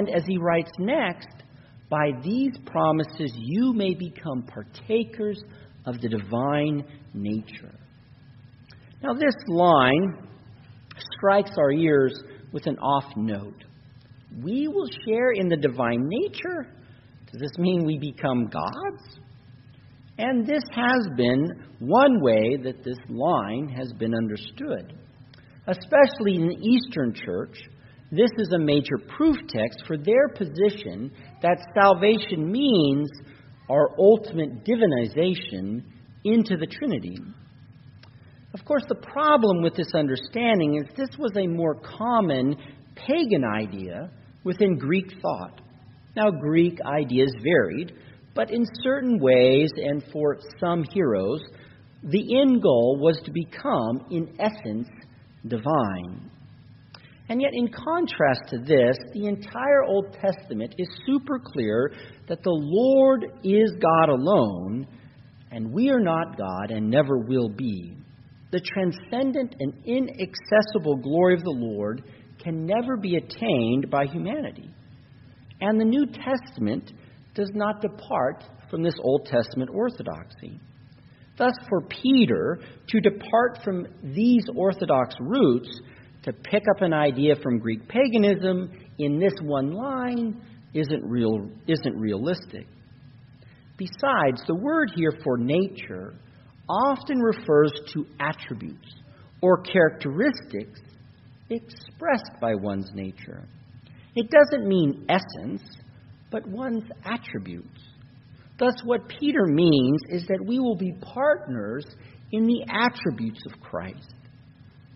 And as he writes next, by these promises you may become partakers of the divine nature. Now, this line strikes our ears with an off note. We will share in the divine nature. Does this mean we become gods? And this has been one way that this line has been understood. Especially in the Eastern Church, this is a major proof text for their position that salvation means our ultimate divinization into the Trinity. Of course, the problem with this understanding is this was a more common pagan idea within Greek thought. Now, Greek ideas varied, but in certain ways and for some heroes, the end goal was to become, in essence, divine. And yet, in contrast to this, the entire Old Testament is super clear that the Lord is God alone, and we are not God and never will be. The transcendent and inaccessible glory of the Lord can never be attained by humanity. And the New Testament does not depart from this Old Testament orthodoxy. Thus, for Peter to depart from these orthodox roots to pick up an idea from Greek paganism in this one line isn't, real, isn't realistic. Besides, the word here for nature often refers to attributes or characteristics expressed by one's nature. It doesn't mean essence, but one's attributes. Thus, what Peter means is that we will be partners in the attributes of Christ.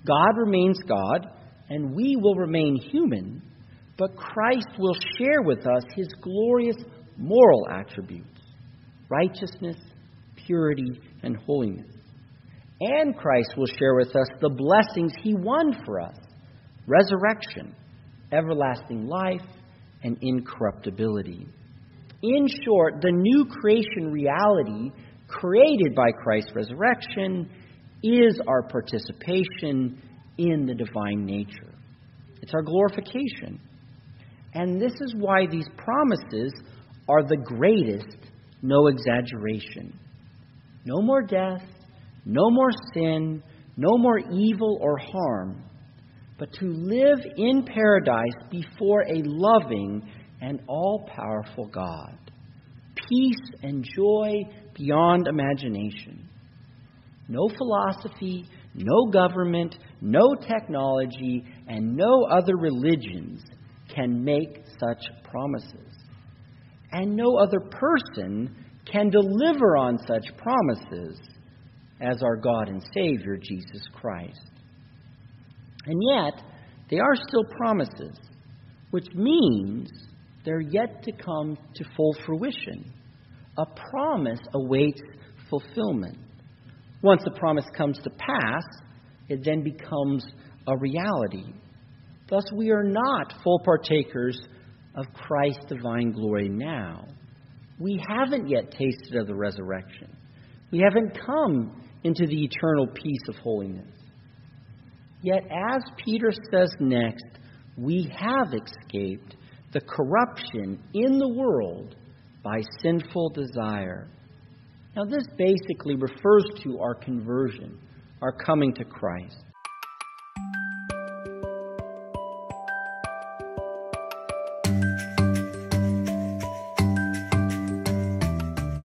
God remains God, and we will remain human, but Christ will share with us his glorious moral attributes righteousness, purity, and holiness. And Christ will share with us the blessings he won for us resurrection, everlasting life, and incorruptibility. In short, the new creation reality created by Christ's resurrection is our participation in the divine nature. It's our glorification. And this is why these promises are the greatest, no exaggeration. No more death, no more sin, no more evil or harm, but to live in paradise before a loving and all powerful God. Peace and joy beyond imagination. No philosophy, no government, no technology, and no other religions can make such promises. And no other person can deliver on such promises as our God and Savior, Jesus Christ. And yet, they are still promises, which means they're yet to come to full fruition. A promise awaits fulfillment. Once the promise comes to pass, it then becomes a reality. Thus, we are not full partakers of Christ's divine glory now. We haven't yet tasted of the resurrection. We haven't come into the eternal peace of holiness. Yet, as Peter says next, we have escaped the corruption in the world by sinful desire. Now, this basically refers to our conversion, our coming to Christ.